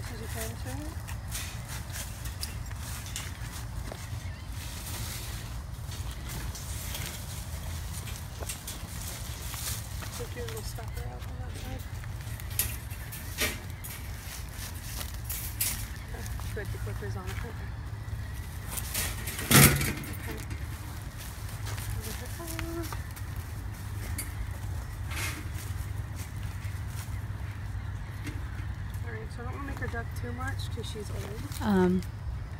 It as you it. Take your little stopper out on that side. Okay, Good, the clipper's on it. Okay. Okay. Alright, so I don't want to make her duck too much because she's old. Um,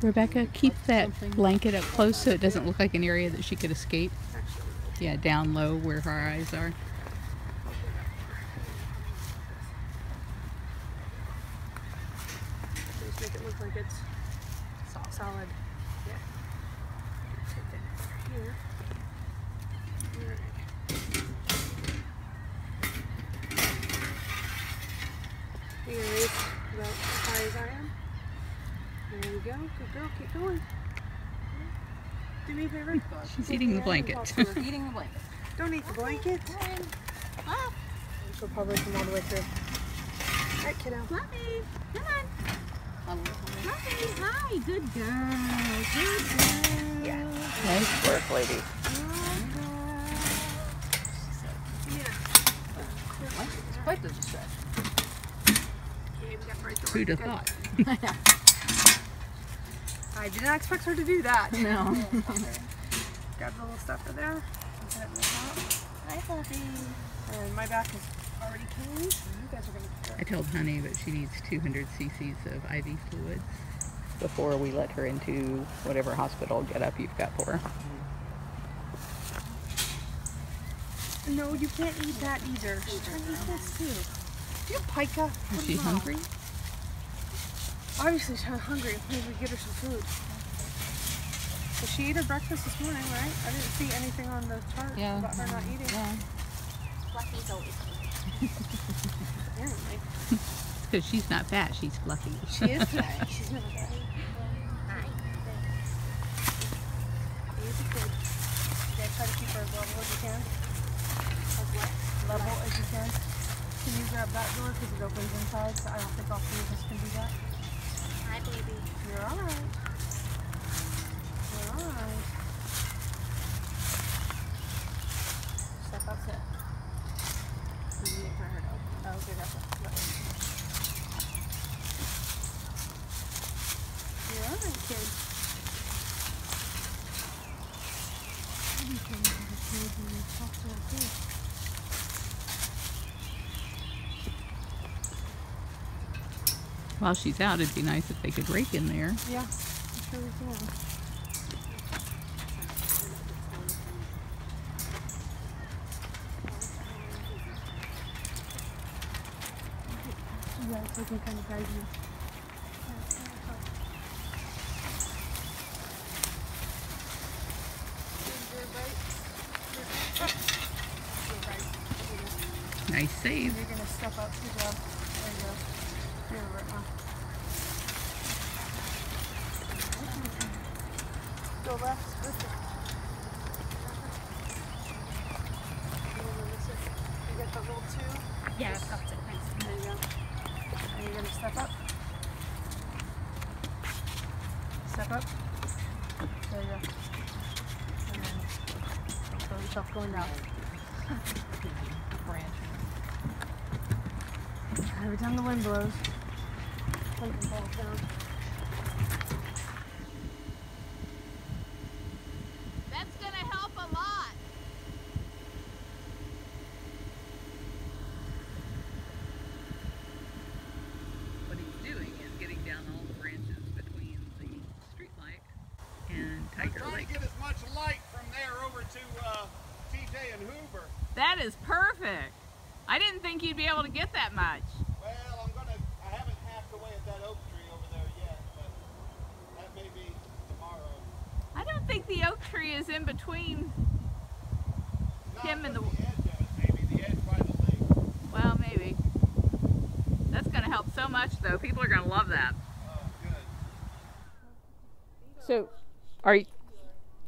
Rebecca, keep that blanket up close so it doesn't look like an area that she could escape. Yeah, down low where her eyes are. just make it look like it's solid. Yeah. Take that over here. Alright. You gonna raise about as high as I am? There we go. Good girl. Keep going. Do me a favor. She's eating the blanket. Eating the blanket. Don't eat the blanket. She'll probably come all the way through. Alright, kiddo. Fluffy, come on. Fluffy, hi, good girl, good girl. Yeah. Nice work, lady. It's quite the distraction. Okay, we got right to Who'd have thought? I did not expect her to do that. No. Grab the little stuffer there. Put it in the top. Hi, Fluffy. And my back is already cleaned. You guys are gonna I told Honey that she needs 200 cc's of IV fluids before we let her into whatever hospital get up you've got for her. No, you can't eat that either. She's trying to eat this too. Do You have pica. Is she hungry? Obviously she's hungry. Maybe we get her some food. But she ate her breakfast this morning, right? I didn't see anything on the chart Yeah. about her not eating. Yeah. Fluffy's always Apparently. Because she's not fat, she's fluffy. She is fat. She's not fat. Hi. Easy kid. You guys try to keep her as level as you can. As what? Level as you can. Can you grab that door because it opens inside? So I don't think all three of us can do that. Hi, baby. You're alright. You're alright. Step up, sit. You need for her to open. Oh, okay, that's it. Let her. You're alright, kid. You can have a kid and you talk to her too. While she's out, it'd be nice if they could rake in there. Yeah, I'm sure we can. Yeah, so I can kind of guide Every time the wind blows, something falls down.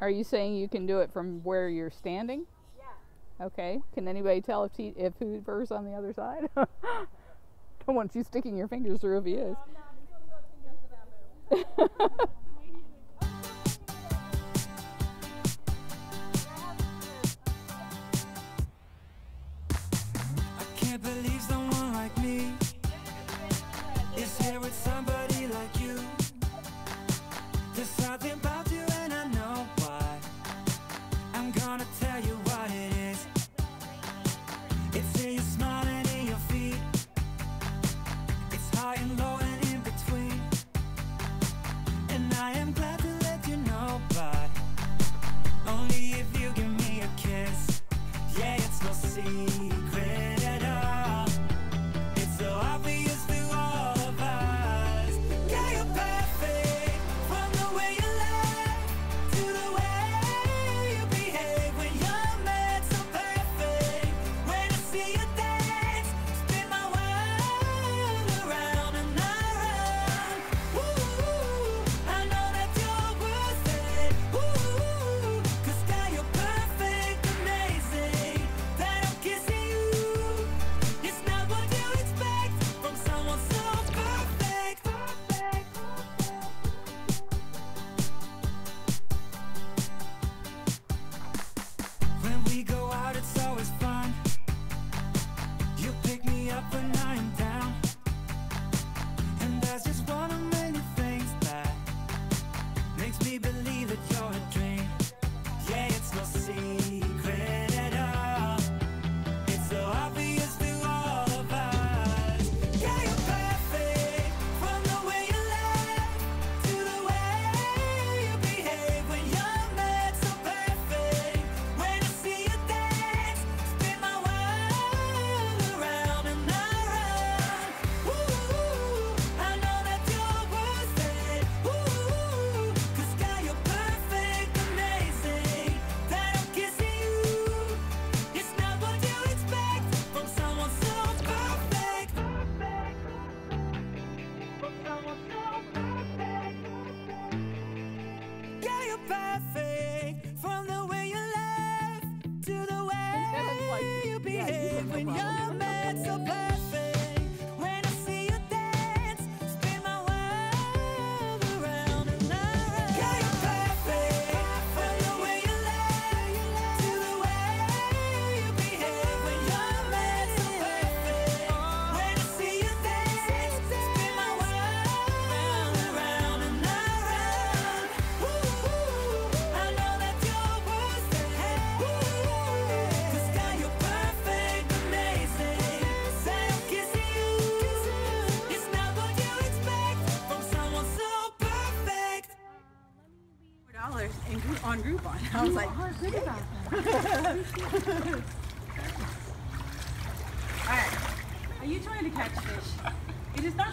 Are you saying you can do it from where you're standing? Yeah. Okay. Can anybody tell if he if whoever's on the other side? Don't want you sticking your fingers through if he is. No,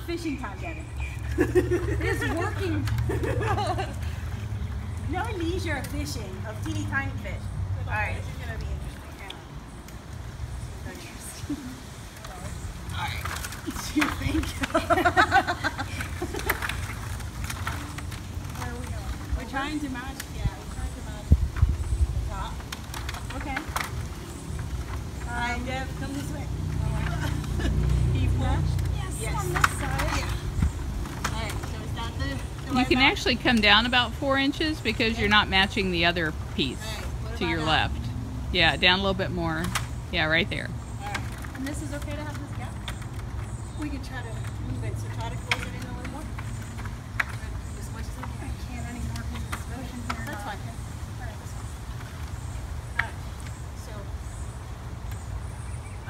fishing time, Devin. it's working. no leisure fishing of teeny tiny fish. All right, this is gonna be interesting. Hang. Interesting. All right. You think? Actually come down about four inches because you're not matching the other piece Alright, what to your now? left. Yeah, down a little bit more. Yeah, right there. Alright. And this is okay to have this gap? We can try to move it, so try to close it in a little more. As much as I can. Can't anymore because it's motion here. That's fine. Alright, that's fine. Alright, so,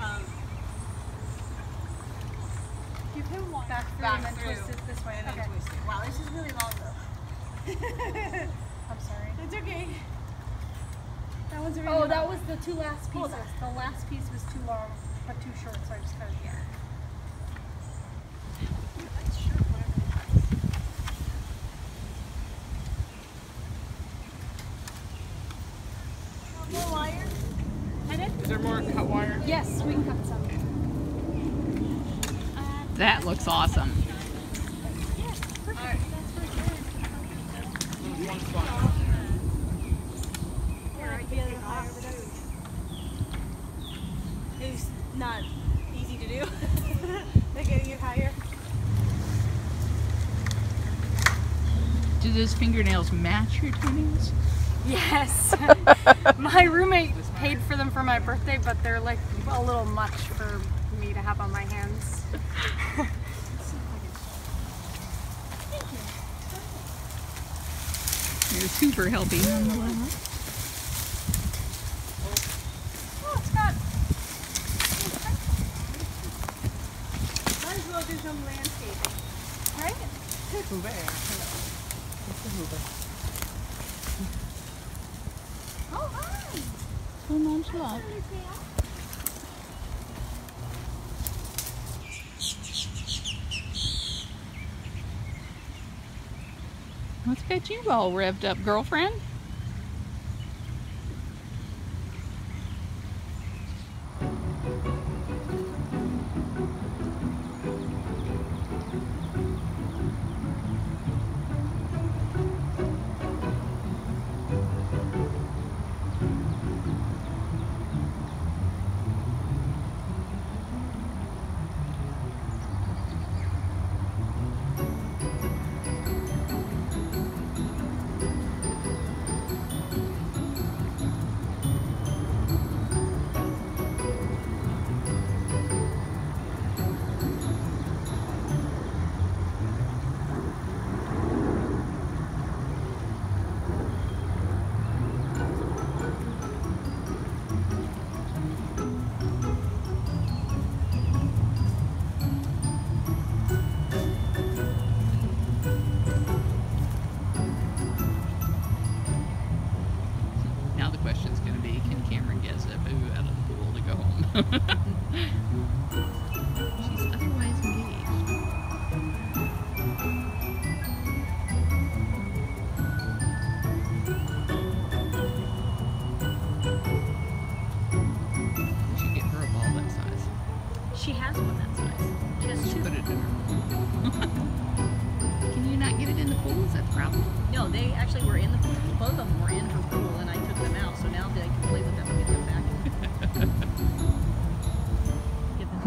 um, Give him one. back through and then twist it this way and then Okay. twist it. Wow, this is really long though. I'm sorry. It's okay. That one's really Oh, long. that was the two last Hold pieces. on. The last piece was too long, but too short, so I just cut it here. That's sure, whatever it is. More wire? Is there more cut wire? Yes, we can cut some. That looks awesome. It's not easy to do. They're getting it higher. Do those fingernails match your toenails? Yes. my roommate paid for them for my birthday, but they're like a little much for me to have on my hands. You're super helping on the left. Oh, Scott. Might as well do some landscaping. Right? Oh, hi. Nonchalant. What's got you all revved up, girlfriend?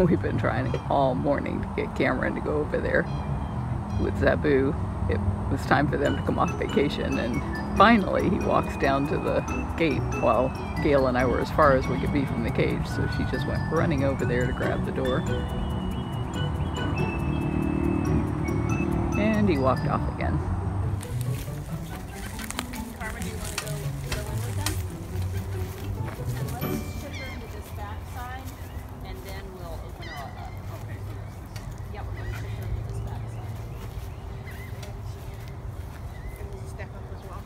We've been trying all morning to get Cameron to go over there with Zabu. It was time for them to come off vacation, and finally he walks down to the gate while Gail and I were as far as we could be from the cage. So she just went running over there to grab the door. And he walked off again. Carmen, do you want to go, go in with them? And let's ship her into this back side, and then we'll open her up. Okay. Yeah, we're going to ship her into this back side. And we'll step up as well.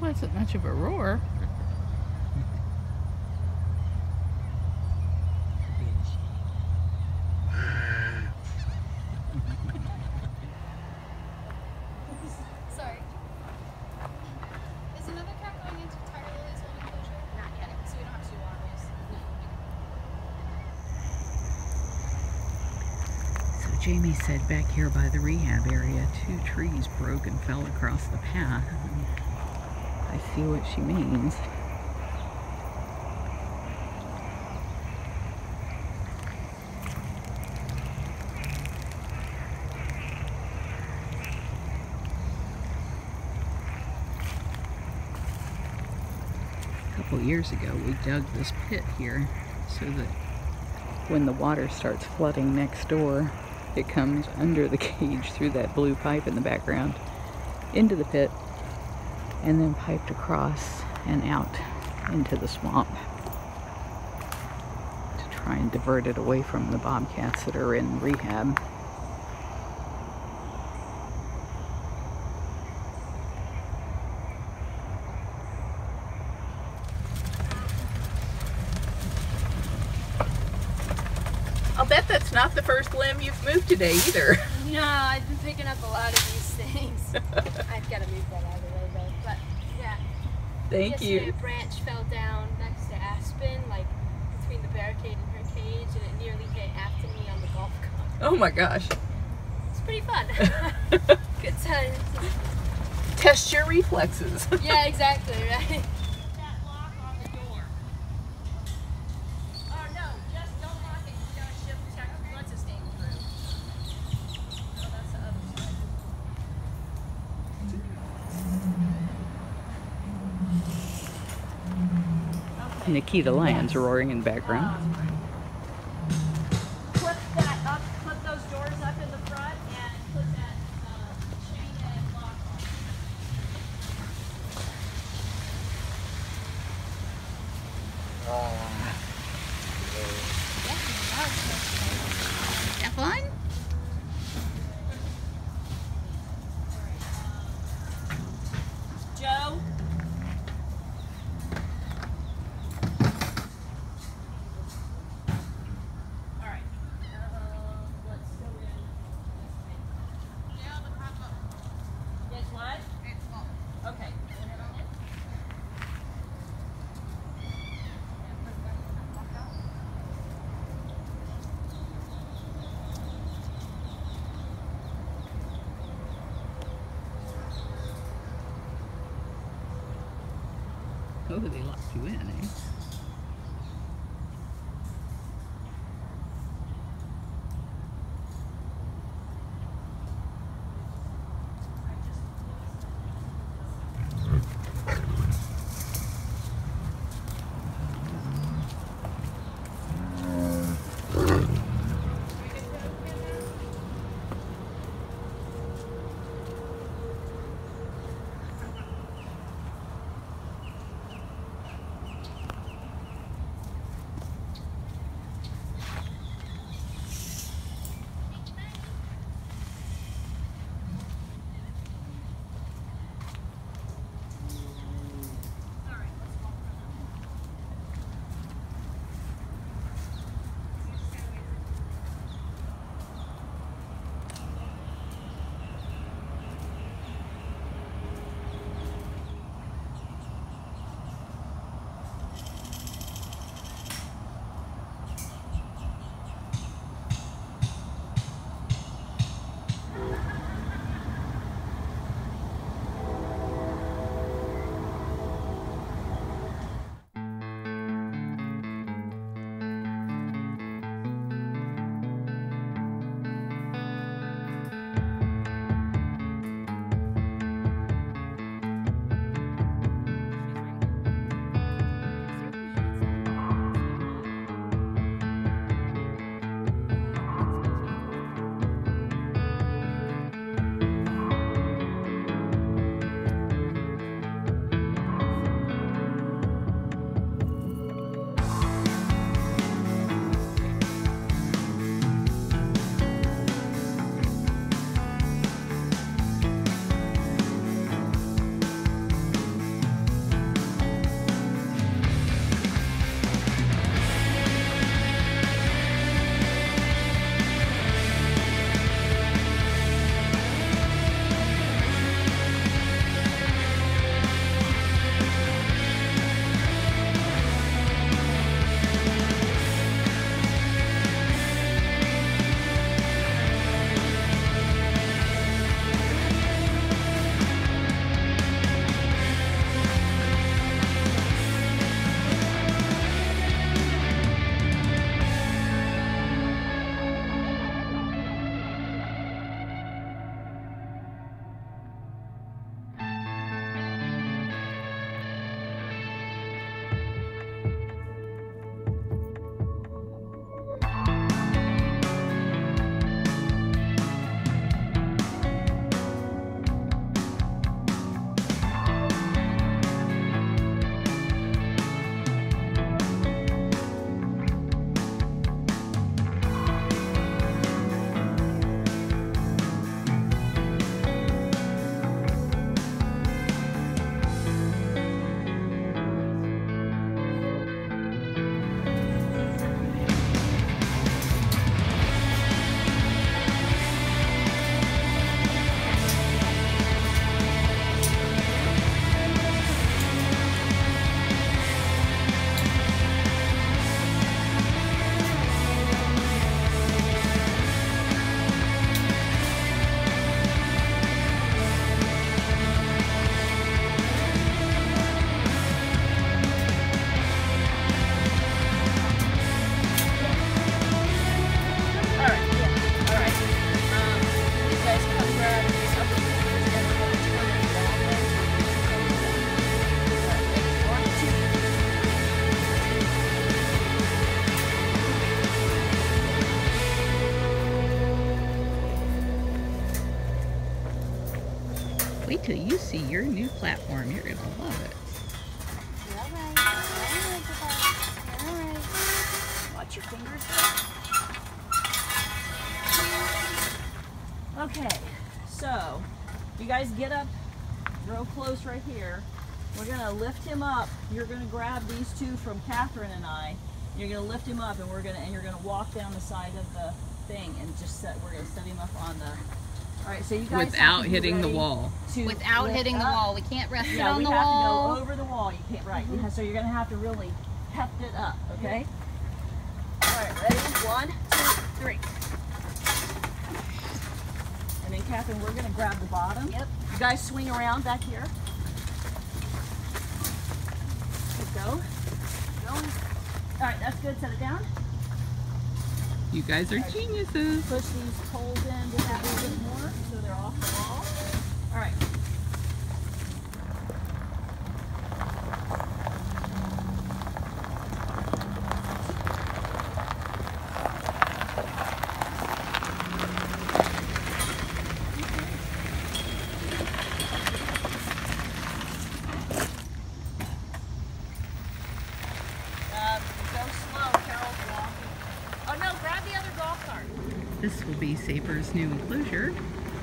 wasn't much of a roar. Sorry. Is another cat going into entirely its own enclosure? Not yet. So we don't have to do waterways? No. So Jamie said back here by the rehab area, two trees broke and fell across the path. I see what she means. A couple years ago, we dug this pit here so that when the water starts flooding next door, it comes under the cage through that blue pipe in the background into the pit and then piped across and out into the swamp to try and divert it away from the bobcats that are in rehab. I'll bet that's not the first limb you've moved today either. No, I've been picking up a lot of these things. I've got to move that out of the way though. But yeah. Thank Yesterday you. a branch fell down next to Aspen, like between the barricade and her cage, and it nearly hit after me on the golf cart. Oh my gosh. It's pretty fun. Good times. Test your reflexes. Yeah, exactly, right? That lock on the door. Oh no, just don't lock it. You gotta shift check what's his name through. No, that's the other side. Nikita Lion's roaring in the background. Put that up, put those doors up in the front and put that uh, chain and lock on. That fun? Joe? Alright. Uh, let's go in. It's what? Okay. Oh, they locked you in, eh? Okay, so you guys get up real close right here. We're gonna lift him up. You're gonna grab these two from Catherine and I. You're gonna lift him up, and we're gonna and you're gonna walk down the side of the thing and just set. We're gonna set him up on the. All right, so you guys have Without hitting the wall. Without lift hitting the wall. We can't rest it Yeah, on we the have wall. to go over the wall. You can't, right. You mm-hmm. have- so you're going to have to really heft it up, okay? Mm-hmm. All right, ready? One, two, three. And Catherine, we're going to grab the bottom. Yep. You guys swing around back here. Keep go. Going. All right, that's good. Set it down. You guys are geniuses. Push these poles in just a little bit more so they're off the wall. All right. Um, go slow, Carol's walking. Oh no, grab the other golf cart. This will be new enclosure,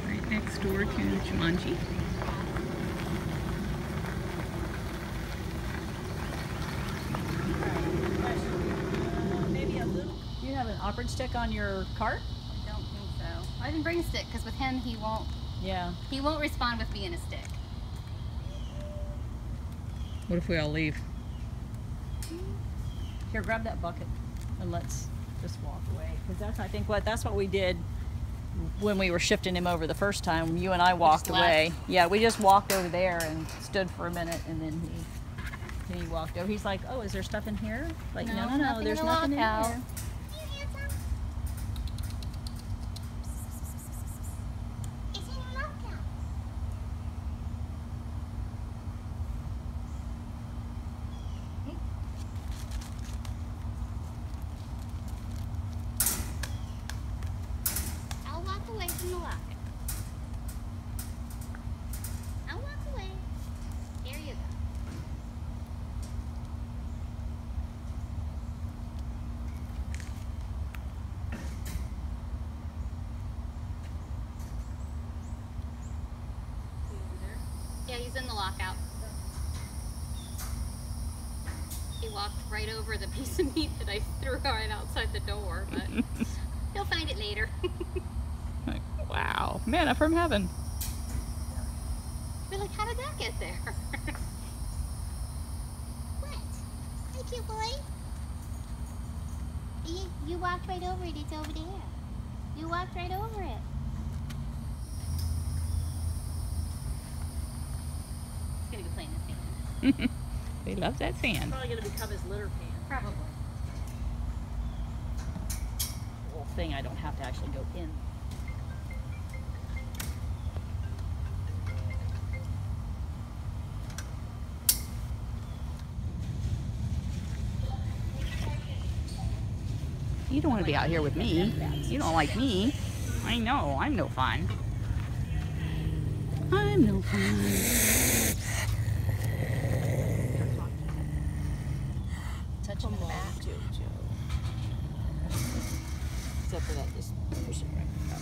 right next door to Jumanji. Maybe a little. You have an operate stick on your cart? I don't think so. I didn't bring a stick because with him he won't Yeah. he won't respond with being a stick. What if we all leave? Here, grab that bucket and let's just walk away. Because that's, I think, what that's what we did when we were shifting him over the first time. You and I walked just left. away. Yeah, we just walked over there and stood for a minute, and then he then he walked over. He's like, "Oh, is there stuff in here?" Like, no, No, no, no. there's the nothing in lockout." here. I'll walk away from the locker. I'll walk away. Here you go. Yeah, he's in the lockout. He walked right over the piece of meat that I threw right outside the door, but he'll find it later. Like, wow, manna from heaven. We're like, how did that get there? What? Hi, cute boy. You, you walked right over it. It's over there. You walked right over it. He's gonna go play in the sand. They love that sand. Probably gonna become his litter pan. Probably. Whole thing. I don't have to actually go in. You don't want to be out here with me. You don't like me. I know, I'm no fun. I'm no fun. Touching the mat. Except for that, just push it right up.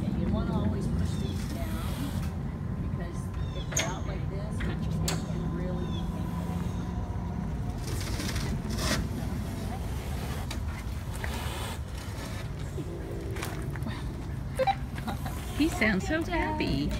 Yeah, you want to always push these down because if they're out like this, it can really be painful. He sounds so happy.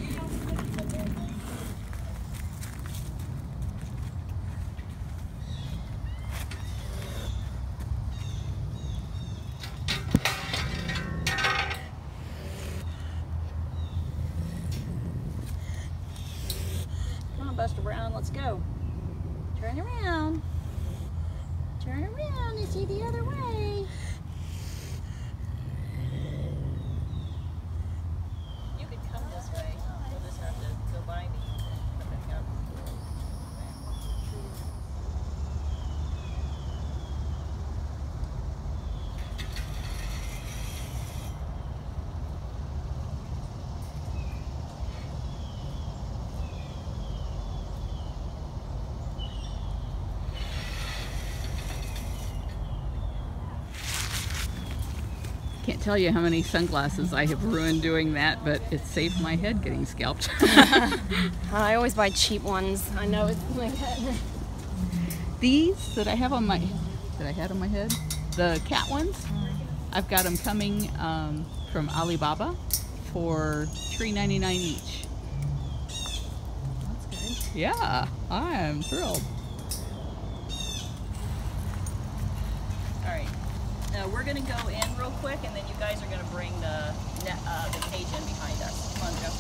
Come on, Buster Brown, let's go. Turn around. Turn around and see the other way. Tell you how many sunglasses I have ruined doing that, but it saved my head getting scalped. I always buy cheap ones. I know it's like These that I have on my that I had on my head, the cat ones, I've got them coming um, from Alibaba for $3.99 each. That's good. Yeah, I am thrilled. All right. Now we're gonna go in real quick, and then you guys are gonna bring the net, uh, the cage in behind us. Come on, Joe.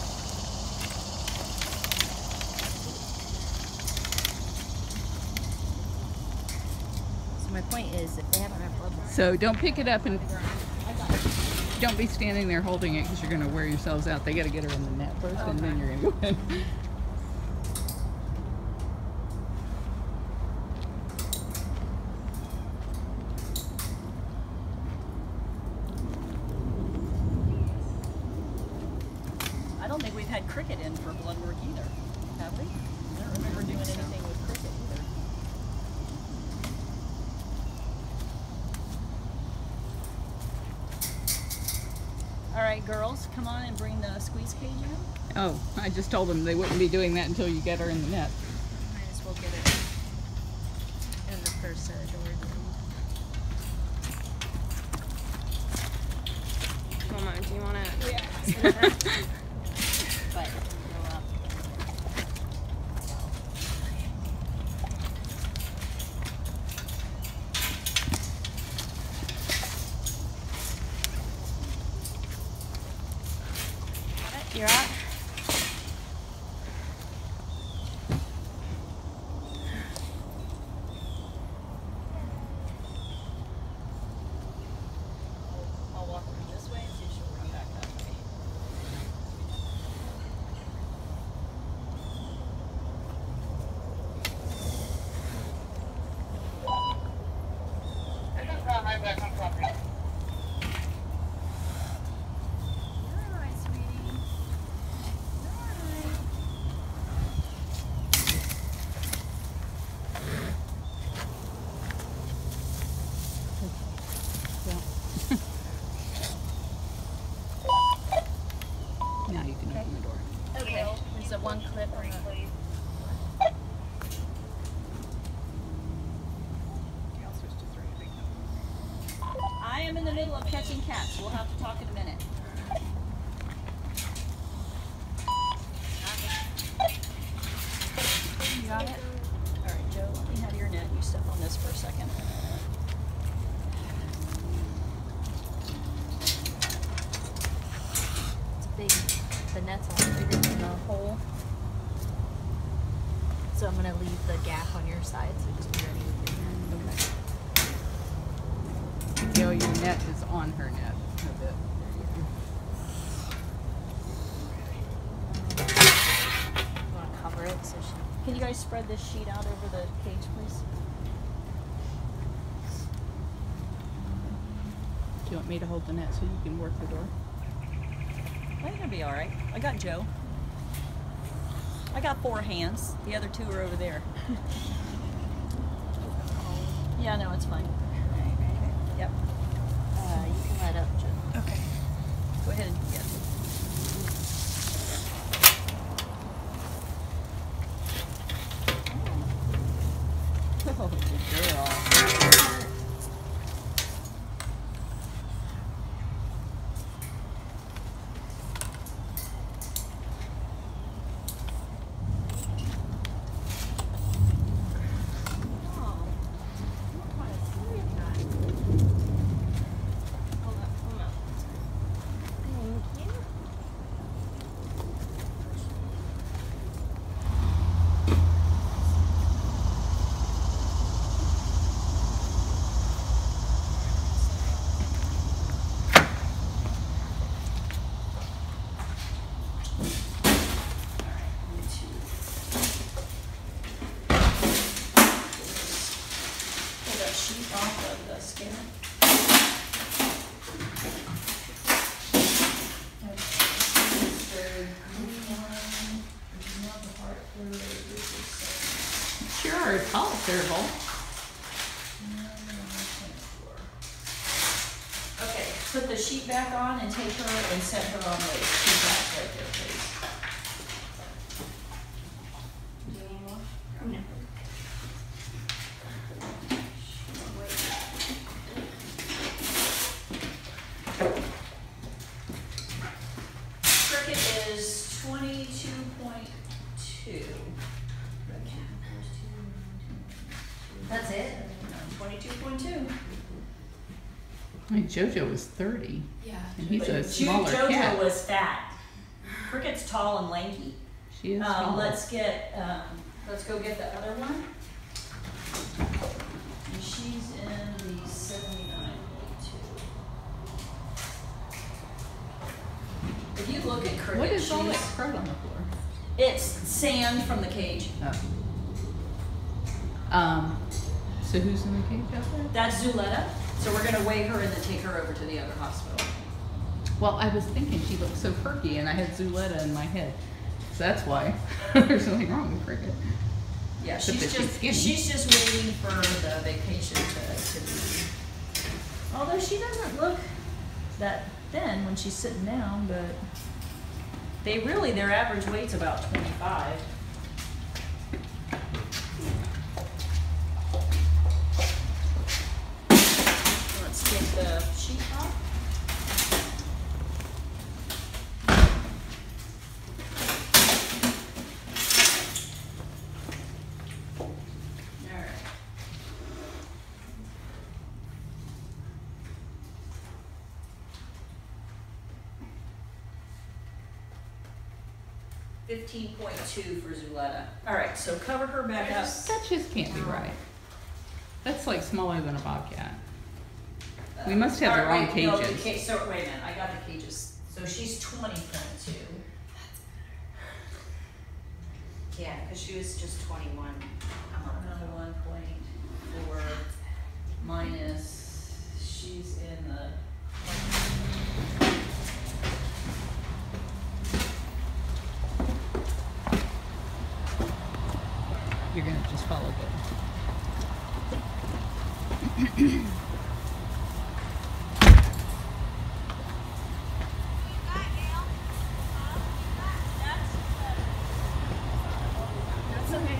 So my point is, if they haven't had blood So don't pick it up and don't be standing there holding it because you're going to wear yourselves out. They got to get her in the net first, and then you're going to go in. I don't think we've had Kricket in for blood work either, have we? I don't remember doing anything with Kricket either. All right, girls, come on and bring the squeeze cage in. Oh, I just told them they wouldn't be doing that until you get her in the net. Might as well get it in the first set. Mama, do you want to? Yeah. But go up. You're out. I'll walk her this way and see if she'll run back that way. Hey, just round right back on property. Now you can open the door. Okay. There's a one clip on the. I am in the middle of catching cats. We'll have to talk in a minute. You got it. All right, Joe, let me have your net. You step on this for a second. It's big. The net's a lot bigger than the hole. So I'm gonna leave the gap on your side. So just be ready with your net. Okay. Gail, your net is on her net. a bit. You wanna cover it so she. Can you guys spread this sheet out over the cage, please? Do you want me to hold the net so you can work the door? I think it'll be all right. I got Joe. I got four hands. The other two are over there. yeah, no, it's fine. Yep. Uh, you can let up, Joe. Okay. Go ahead and get. Oh, good girl. Pull that sheet off of the scanner. Sure, it's all serval. Okay, put the sheet back on and take her and set her on the two back right there, please. Do you need more? No. Kricket is twenty-two point two. That's it? Twenty-two point two. I mean, JoJo was 30, Yeah. and he's a smaller JoJo cat. was fat. Kricket's tall and lanky. She is Um, tall. let's get, um, let's go get the other one. And she's in the seventy-nine point two. If you look at Kricket, What is all that crud on the floor? It's sand from the cage. Oh. Um, so who's in the cage out there? That's Zouletta. So we're going to weigh her and then take her over to the other hospital. Well, I was thinking she looked so perky, and I had Zouletta in my head, so that's why there's something wrong with Kricket. Yeah, she's just she's, she's, just waiting for the vacation to, to be. Although she doesn't look that thin when she's sitting down, but they really their average weight's about 25. Get the sheet. Fifteen point two for Zouletta. Alright, so cover her back up. That just can't be right. That's like smaller than a bobcat. We must have the Alright, wrong wait, no, the cages. ca- so, wait a minute, I got the cages. So she's twenty point two. Yeah, because she was just twenty-one. Another one point four minus, she's in the. You're gonna just follow the. That's okay.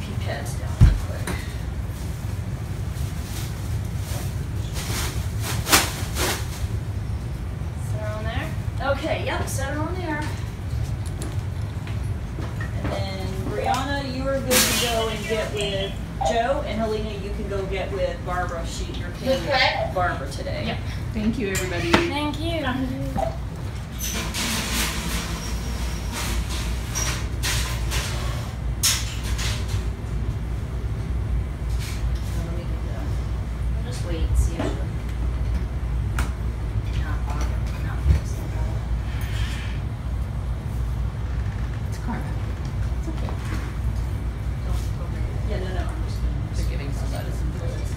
Pee pads down real quick. Set her on there. Okay, yep, set her on there. And then Brianna, you are good to go and get with Joe, and Helena, you can go get with Barbara. She, you're paying Barbara today. Yep. Thank you, everybody. Thank you. Let me get the, we'll just wait and see if she'll. Not bother, not fix it. It's Carmen. It's okay. Don't go over it. Yeah, no, no, I'm just gonna. They're getting some medicine for this.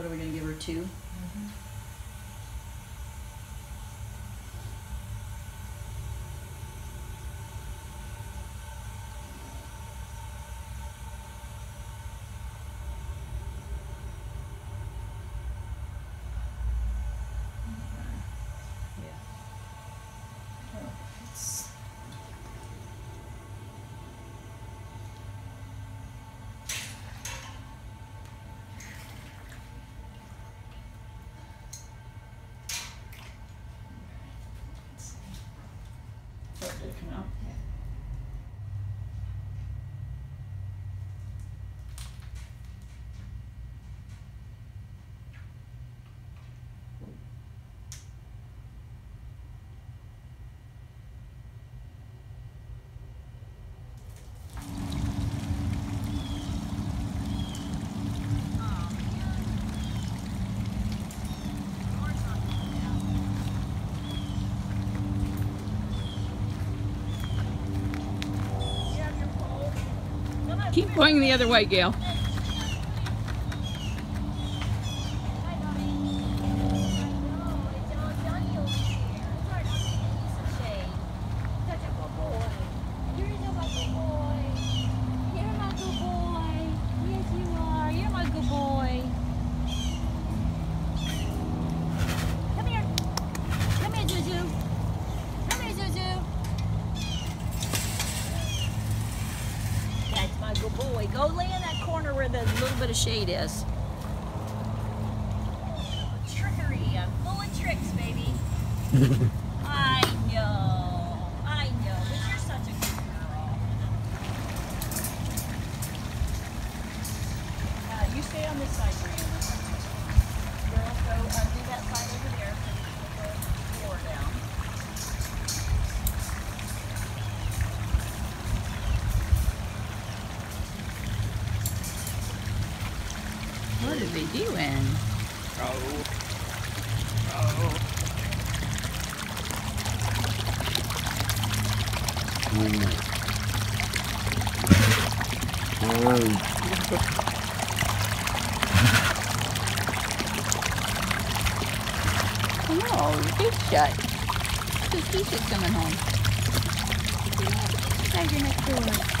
What are we gonna give her, two? can up Keep going the other way, Gail. That's my good boy. Go lay in that corner where the little bit of shade is. Trickery. I'm full of tricks, baby. I know. I know. But you're such a good girl. Uh, you stay on this side, Brianna. Girls, go undo that side over there. so you can put the floor down. What are they doing? Oh. Oh. The gate's shut. Because Keisha's coming home. Inside your next door.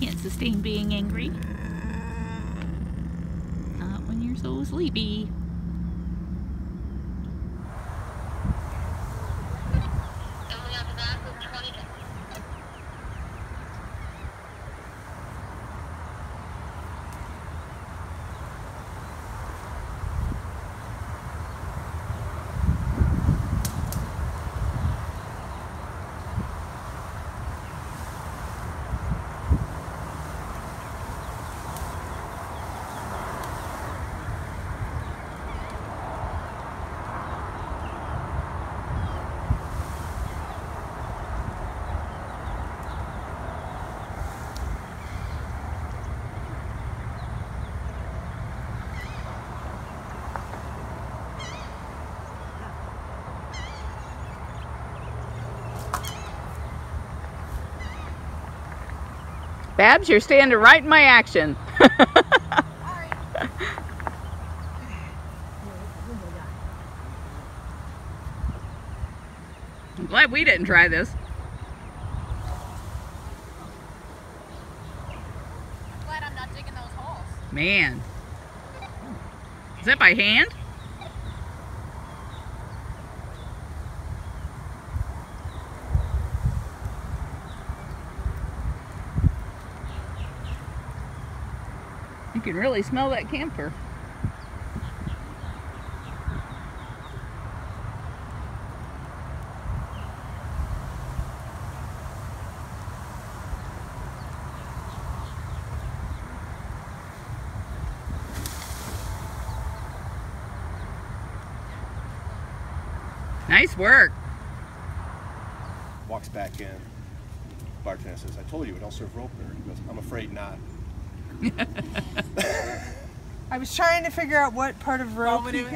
Can't sustain being angry. Not when you're so sleepy. Babs, you're standing right in my action. I'm glad we didn't try this. Glad I'm not digging those holes. Man. Is that by hand? Can really smell that camphor. Nice work. Walks back in. Bartender says, I told you we don't serve rope there. He goes, I'm afraid not. I was trying to figure out what part of rope would it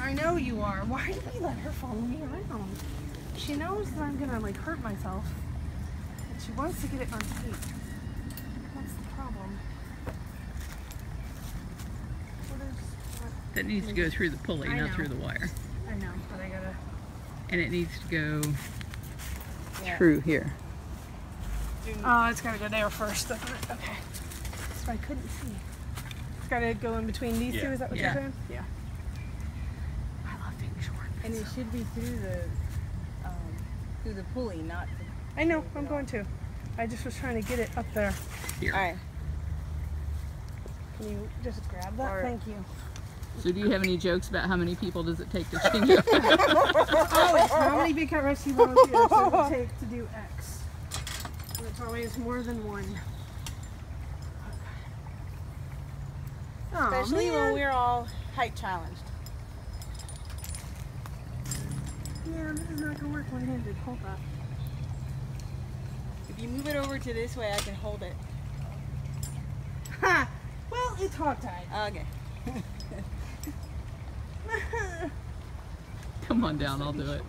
I know you are. Why did you let her follow me around? She knows that I'm gonna like hurt myself. And she wants to get it on tape. That's the problem. What is what That needs to go through the pulley, I not know. through the wire. I know, but I gotta And it needs to go Yeah. through here. Oh, it's gotta go there first. Okay. So I couldn't see. It's gotta go in between these two, is that what Yeah. you're saying? Yeah. I love being short. And it should be through the um, through the pulley, not. I know, I'm going to. I just was trying to get it up there. Here. All right. Can you just grab that? Or- Thank you. So do you have any jokes about how many people does it take to change it? Oh, it's how many big cat rescue volunteers does it take to do X? And it's always more than one. Oh, Especially man. when we're all height challenged. Yeah, this is not gonna work one-handed. Hold that. If you move it over to this way, I can hold it. Ha! Well, it's hog tied. Okay. Come on down, I'll do it.